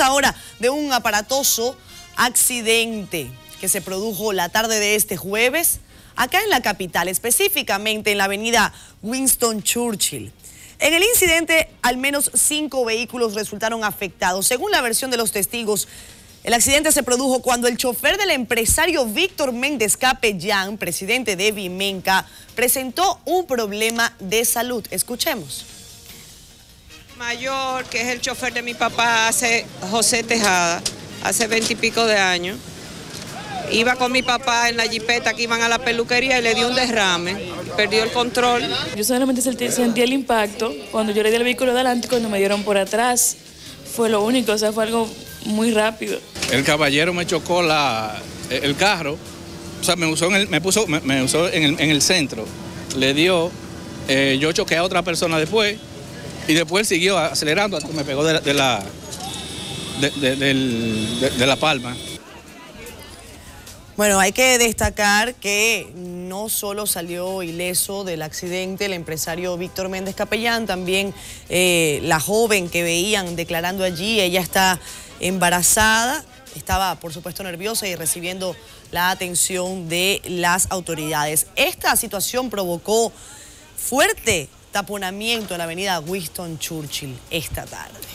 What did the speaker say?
Ahora de un aparatoso accidente que se produjo la tarde de este jueves acá en la capital, específicamente en la avenida Winston Churchill. En el incidente, al menos cinco vehículos resultaron afectados. Según la versión de los testigos, el accidente se produjo cuando el chofer del empresario Víctor Méndez Capellán, presidente de Vimenca, presentó un problema de salud. Escuchemos. Mayor, que es el chofer de mi papá, hace José Tejada, hace veintipico de años. Iba con mi papá en la jipeta que iban a la peluquería y le dio un derrame, perdió el control. Yo solamente sentí, el impacto cuando yo le di el vehículo delante y cuando me dieron por atrás. Fue lo único, o sea, fue algo muy rápido. El caballero me chocó la, el carro, o sea, me, usó en el, me puso, me, usó en el, centro, le dio, eh, yo choqué a otra persona después y después siguió acelerando hasta me pegó de la, de la palma. Bueno, hay que destacar que no solo salió ileso del accidente el empresario Víctor Méndez Capellán, también eh, la joven que veían declarando allí, ella está embarazada, estaba por supuesto nerviosa y recibiendo la atención de las autoridades. Esta situación provocó fuerte taponamiento en la avenida Winston Churchill esta tarde.